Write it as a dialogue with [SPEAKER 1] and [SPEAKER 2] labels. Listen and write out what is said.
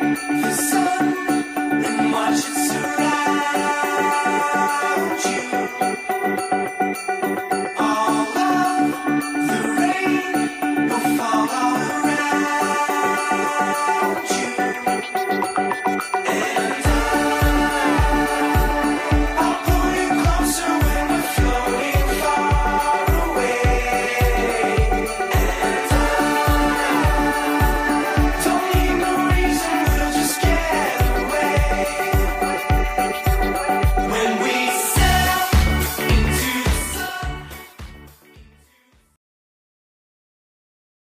[SPEAKER 1] the sun.